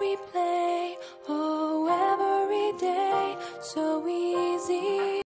we play, oh, every day, so easy.